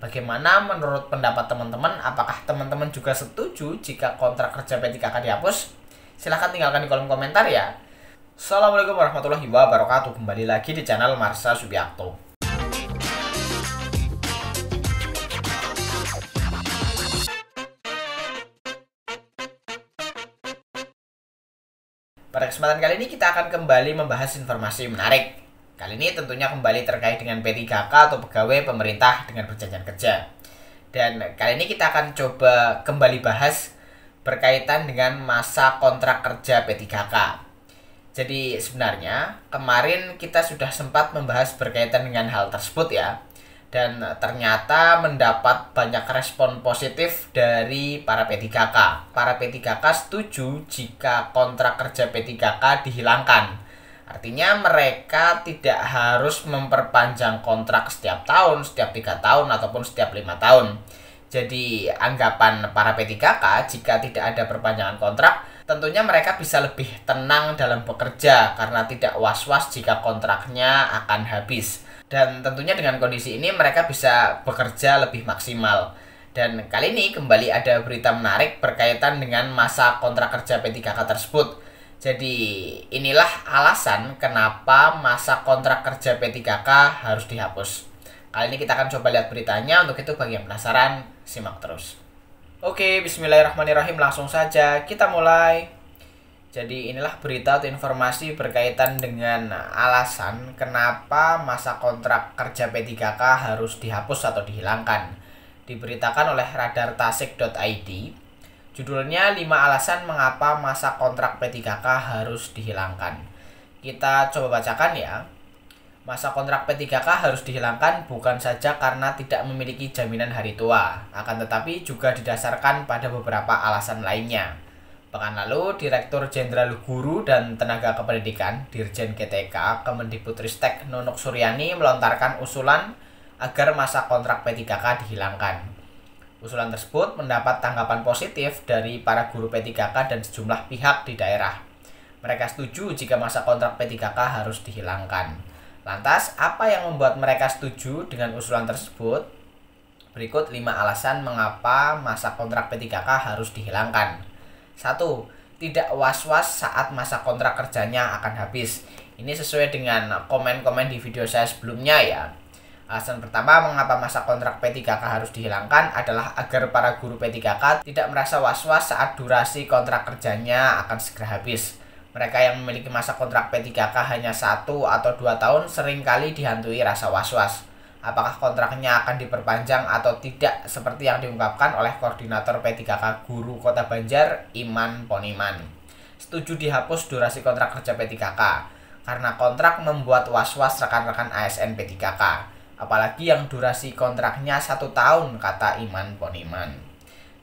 Bagaimana menurut pendapat teman-teman? Apakah teman-teman juga setuju jika kontrak kerja P3K dihapus? Silahkan tinggalkan di kolom komentar ya. Assalamualaikum warahmatullahi wabarakatuh. Kembali lagi di channel Marsa Subiakto. Pada kesempatan kali ini kita akan kembali membahas informasi menarik Kali ini tentunya kembali terkait dengan P3K atau pegawai pemerintah dengan perjanjian kerja. Dan kali ini kita akan coba kembali bahas berkaitan dengan masa kontrak kerja P3K. Jadi sebenarnya kemarin kita sudah sempat membahas berkaitan dengan hal tersebut ya. Dan ternyata mendapat banyak respon positif dari para P3K. Para P3K setuju jika kontrak kerja P3K dihilangkan Artinya mereka tidak harus memperpanjang kontrak setiap tahun, setiap tiga tahun ataupun setiap lima tahun. Jadi anggapan para P3K jika tidak ada perpanjangan kontrak, tentunya mereka bisa lebih tenang dalam bekerja karena tidak was-was jika kontraknya akan habis. Dan tentunya dengan kondisi ini mereka bisa bekerja lebih maksimal. Dan kali ini kembali ada berita menarik berkaitan dengan masa kontrak kerja P3K tersebut jadi inilah alasan kenapa masa kontrak kerja P3K harus dihapus. Kali ini kita akan coba lihat beritanya, untuk itu bagi yang penasaran, simak terus. Oke, bismillahirrahmanirrahim, langsung saja kita mulai. Jadi inilah berita atau informasi berkaitan dengan alasan kenapa masa kontrak kerja P3K harus dihapus atau dihilangkan. Diberitakan oleh radartasik.id Judulnya 5 alasan mengapa masa kontrak P3K harus dihilangkan. Kita coba bacakan ya. Masa kontrak P3K harus dihilangkan bukan saja karena tidak memiliki jaminan hari tua, akan tetapi juga didasarkan pada beberapa alasan lainnya. Pekan lalu, Direktur Jenderal Guru dan Tenaga Kependidikan Dirjen GTK Kemendikbudristek Nunuk Suryani melontarkan usulan agar masa kontrak P3K dihilangkan. Usulan tersebut mendapat tanggapan positif dari para guru P3K dan sejumlah pihak di daerah. Mereka setuju jika masa kontrak P3K harus dihilangkan. Lantas, apa yang membuat mereka setuju dengan usulan tersebut? Berikut 5 alasan mengapa masa kontrak P3K harus dihilangkan. 1. Tidak was-was saat masa kontrak kerjanya akan habis. Ini sesuai dengan komen-komen di video saya sebelumnya ya. Alasan pertama mengapa masa kontrak P3K harus dihilangkan adalah agar para guru P3K tidak merasa was-was saat durasi kontrak kerjanya akan segera habis. Mereka yang memiliki masa kontrak P3K hanya satu atau dua tahun sering kali dihantui rasa was-was. Apakah kontraknya akan diperpanjang atau tidak seperti yang diungkapkan oleh Koordinator P3K Guru Kota Banjar, Iman Poniman. Setuju dihapus durasi kontrak kerja P3K karena kontrak membuat was-was rekan-rekan ASN P3K apalagi yang durasi kontraknya satu tahun, kata Iman Poniman.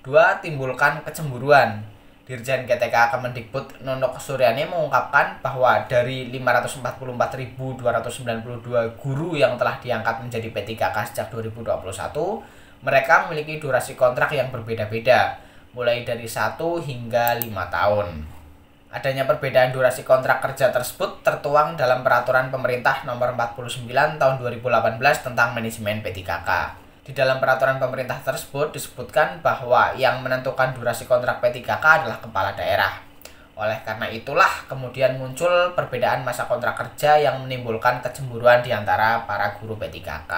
Dua, timbulkan kecemburuan. Dirjen GTK Kemendikbud Nonok Suryani mengungkapkan bahwa dari 544.292 guru yang telah diangkat menjadi P3K sejak 2021, mereka memiliki durasi kontrak yang berbeda-beda, mulai dari 1 hingga 5 tahun. Adanya perbedaan durasi kontrak kerja tersebut tertuang dalam peraturan pemerintah nomor 49 tahun 2018 tentang manajemen P3K. Di dalam peraturan pemerintah tersebut disebutkan bahwa yang menentukan durasi kontrak P3K adalah kepala daerah. Oleh karena itulah kemudian muncul perbedaan masa kontrak kerja yang menimbulkan kecemburuan di antara para guru P3K.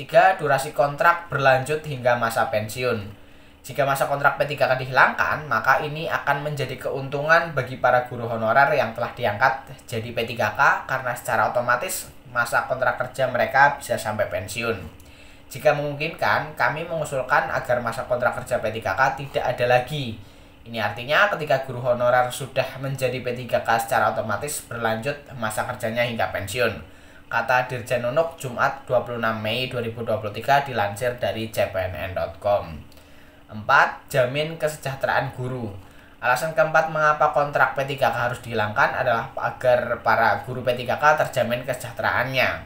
Tiga, durasi kontrak berlanjut hingga masa pensiun. Jika masa kontrak P3K dihilangkan, maka ini akan menjadi keuntungan bagi para guru honorer yang telah diangkat jadi P3K karena secara otomatis masa kontrak kerja mereka bisa sampai pensiun. Jika memungkinkan, kami mengusulkan agar masa kontrak kerja P3K tidak ada lagi. Ini artinya ketika guru honorer sudah menjadi P3K secara otomatis berlanjut masa kerjanya hingga pensiun. Kata Dirjen Nunuk Jumat 26 Mei 2023 dilansir dari cpnn.com. 4. Jamin kesejahteraan guru. Alasan keempat mengapa kontrak P3K harus dihilangkan adalah agar para guru P3K terjamin kesejahteraannya.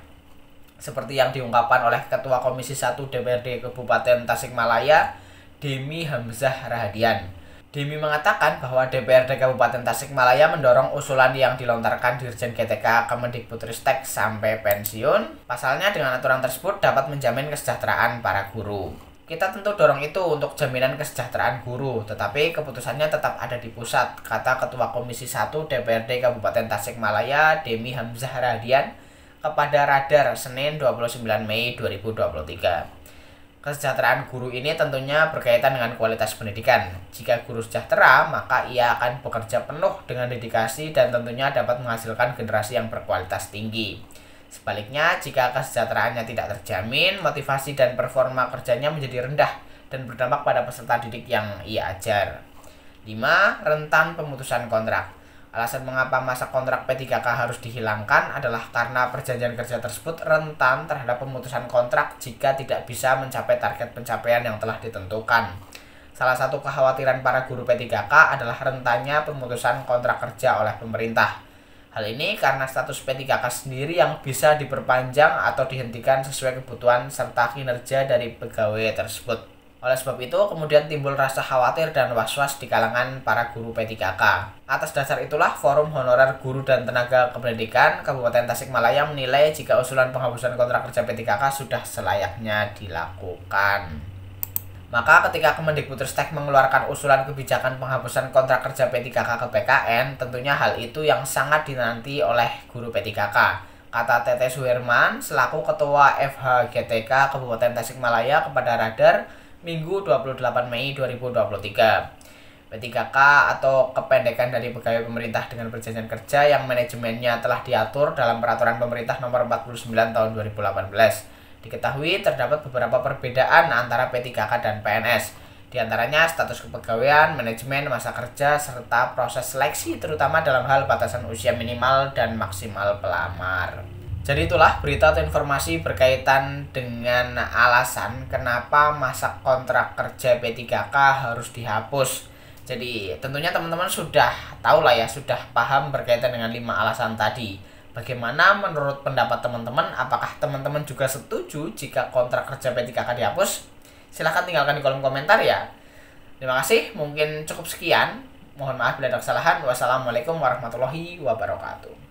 Seperti yang diungkapkan oleh Ketua Komisi 1 DPRD Kabupaten Tasikmalaya, Demi Hamzah Rahadian. Demi mengatakan bahwa DPRD Kabupaten Tasikmalaya mendorong usulan yang dilontarkan Dirjen GTK Kemendikbudristek sampai pensiun. Pasalnya dengan aturan tersebut dapat menjamin kesejahteraan para guru. Kita tentu dorong itu untuk jaminan kesejahteraan guru, tetapi keputusannya tetap ada di pusat, kata Ketua Komisi 1 DPRD Kabupaten Tasikmalaya, Demi Hamzah Radian, kepada Radar Senin 29 Mei 2023. Kesejahteraan guru ini tentunya berkaitan dengan kualitas pendidikan. Jika guru sejahtera, maka ia akan bekerja penuh dengan dedikasi dan tentunya dapat menghasilkan generasi yang berkualitas tinggi. Sebaliknya, jika kesejahteraannya tidak terjamin, motivasi dan performa kerjanya menjadi rendah dan berdampak pada peserta didik yang ia ajar. 5. Rentan pemutusan kontrak. Alasan mengapa masa kontrak P3K harus dihilangkan adalah karena perjanjian kerja tersebut rentan terhadap pemutusan kontrak jika tidak bisa mencapai target pencapaian yang telah ditentukan. Salah satu kekhawatiran para guru P3K adalah rentannya pemutusan kontrak kerja oleh pemerintah. Hal ini karena status P3K sendiri yang bisa diperpanjang atau dihentikan sesuai kebutuhan serta kinerja dari pegawai tersebut. Oleh sebab itu, kemudian timbul rasa khawatir dan was-was di kalangan para guru P3K. Atas dasar itulah, Forum Honorer Guru dan Tenaga Kependidikan Kabupaten Tasikmalaya menilai jika usulan penghapusan kontrak kerja P3K sudah selayaknya dilakukan. Maka ketika Kemendikbudristek mengeluarkan usulan kebijakan penghapusan kontrak kerja P3K ke PKN, tentunya hal itu yang sangat dinanti oleh guru P3K. Kata Tete Suherman, selaku Ketua FHGTK Kabupaten Tasikmalaya kepada Radar, Minggu 28 Mei 2023. P3K atau kependekan dari pegawai pemerintah dengan perjanjian kerja yang manajemennya telah diatur dalam peraturan pemerintah nomor 49 tahun 2018. Diketahui terdapat beberapa perbedaan antara P3K dan PNS. Di antaranya status kepegawaian, manajemen masa kerja, serta proses seleksi terutama dalam hal batasan usia minimal dan maksimal pelamar. Jadi itulah berita atau informasi berkaitan dengan alasan kenapa masa kontrak kerja P3K harus dihapus. Jadi tentunya teman-teman sudah tahu lah ya, sudah paham berkaitan dengan lima alasan tadi. Bagaimana menurut pendapat teman-teman? Apakah teman-teman juga setuju jika kontrak kerja P3K dihapus? Silahkan tinggalkan di kolom komentar ya. Terima kasih, mungkin cukup sekian. Mohon maaf bila ada kesalahan. Wassalamualaikum warahmatullahi wabarakatuh.